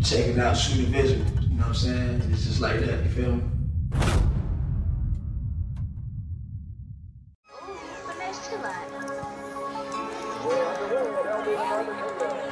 you check it out, Shooter Visual. You know what I'm saying? It's just like that. You feel me? Ooh,